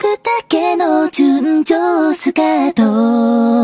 くだけの純情スカート